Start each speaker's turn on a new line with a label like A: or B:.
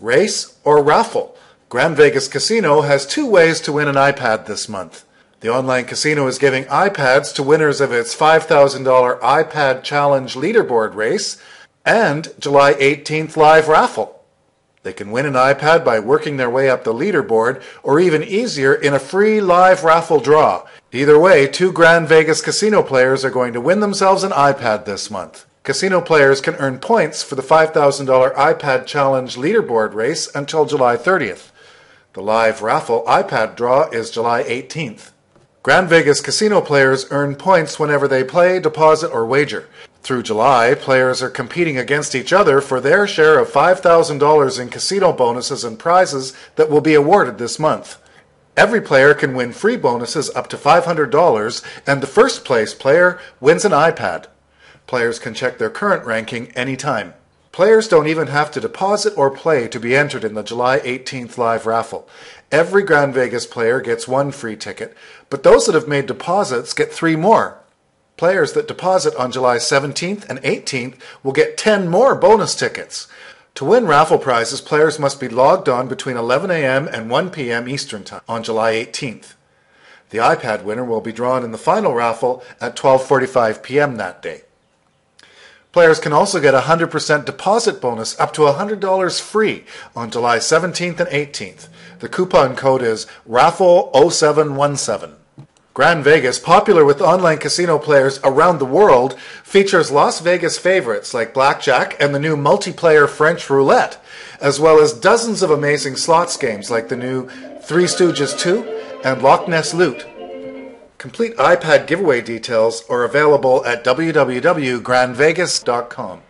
A: Race or raffle? Grande Vegas Casino has two ways to win an iPad this month. The online casino is giving iPads to winners of its $5,000 iPad Challenge leaderboard race and July 18th live raffle. They can win an iPad by working their way up the leaderboard or even easier in a free live raffle draw. Either way, two Grande Vegas casino players are going to win themselves an iPad this month. Casino players can earn points for the $5,000 iPad Challenge leaderboard race until July 30th. The live raffle iPad draw is July 18th. Grande Vegas casino players earn points whenever they play, deposit, or wager. Through July, players are competing against each other for their share of $5,000 in casino bonuses and prizes that will be awarded this month. Every player can win free bonuses up to $500, and the first place player wins an iPad. Players can check their current ranking anytime. Players don't even have to deposit or play to be entered in the July 18th live raffle. Every Grande Vegas player gets one free ticket, but those that have made deposits get three more. Players that deposit on July 17th and 18th will get 10 more bonus tickets. To win raffle prizes, players must be logged on between 11 a.m. and 1 p.m. Eastern Time on July 18th. The iPad winner will be drawn in the final raffle at 12:45 p.m. that day. Players can also get a 100% deposit bonus up to $100 free on July 17th and 18th. The coupon code is RAFFLE0717. Grande Vegas, popular with online casino players around the world, features Las Vegas favorites like blackjack and the new multiplayer French roulette, as well as dozens of amazing slots games like the new Three Stooges 2 and Loch Ness Loot. Complete iPad giveaway details are available at www.grandevegas.com.